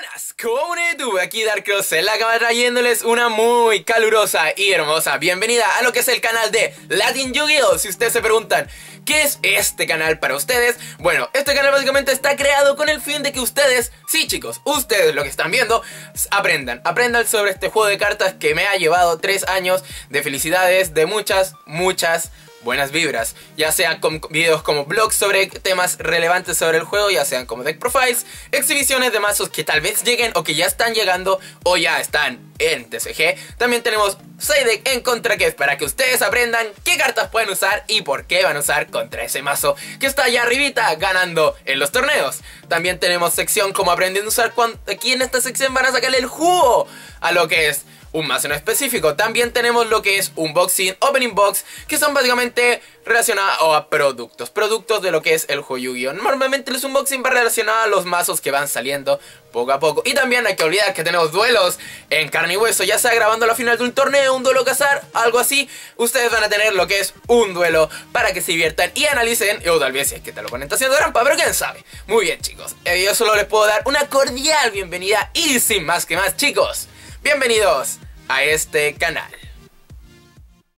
Buenas, comunidad, aquí Dark Cross en la cámara trayéndoles una muy calurosa y hermosa bienvenida a lo que es el canal de Latin Yu-Gi-Oh! Si ustedes se preguntan, ¿qué es este canal para ustedes? Bueno, este canal básicamente está creado con el fin de que ustedes, sí chicos, ustedes lo que están viendo, aprendan, aprendan sobre este juego de cartas que me ha llevado tres años de felicidades, de muchas, muchas buenas vibras, ya sean con videos como blogs sobre temas relevantes sobre el juego, ya sean como deck profiles, exhibiciones de mazos que tal vez lleguen o que ya están llegando o ya están en TCG. También tenemos deck en contra que es para que ustedes aprendan qué cartas pueden usar y por qué van a usar contra ese mazo que está allá arribita ganando en los torneos. También tenemos sección como aprendiendo a usar aquí en esta sección van a sacarle el jugo a lo que es un mazo en específico. También tenemos lo que es unboxing, opening box, que son básicamente relacionados a productos. Productos de lo que es el Yu-Gi-Oh! Normalmente los unboxing va relacionado a los mazos que van saliendo poco a poco. Y también hay que olvidar que tenemos duelos en carne y hueso, ya sea grabando la final de un torneo, un duelo cazar, algo así. Ustedes van a tener lo que es un duelo para que se diviertan y analicen. O tal vez si es que te lo ponen haciendo trampa, pero quién sabe. Muy bien, chicos. Eh, yo solo les puedo dar una cordial bienvenida y sin más que más, chicos. Bienvenidos a este canal.